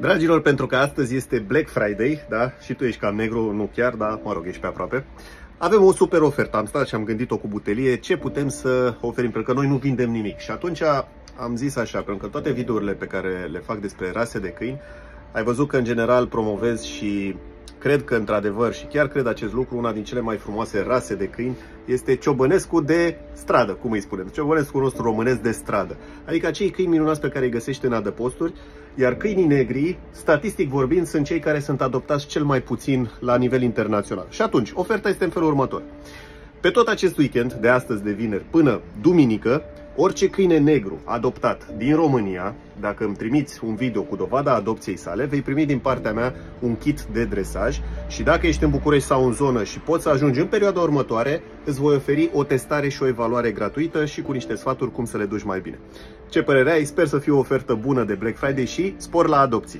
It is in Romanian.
Dragilor, pentru că astăzi este Black Friday, da? Și tu ești cam negru, nu chiar, dar mă rog, ești pe aproape. Avem o super ofertă, am stat și am gândit-o cu butelie, ce putem să oferim, pentru că noi nu vindem nimic. Și atunci am zis așa, pentru că toate videourile pe care le fac despre rase de câini, ai văzut că în general promovez și cred că într-adevăr și chiar cred acest lucru, una din cele mai frumoase rase de câini este ciobănescu de stradă, cum îi spunem, ciobănescu nostru românesc de stradă. Adică acei câini minunați pe care îi găsești în adăposturi, iar câinii negri, statistic vorbind, sunt cei care sunt adoptați cel mai puțin la nivel internațional. Și atunci, oferta este în felul următor. Pe tot acest weekend, de astăzi de vineri până duminică, Orice câine negru adoptat din România, dacă îmi trimiți un video cu dovada adopției sale, vei primi din partea mea un kit de dresaj și dacă ești în București sau în zonă și poți să ajungi în perioada următoare, îți voi oferi o testare și o evaluare gratuită și cu niște sfaturi cum să le duci mai bine. Ce părere ai? Sper să fie o ofertă bună de Black Friday și spor la adopții!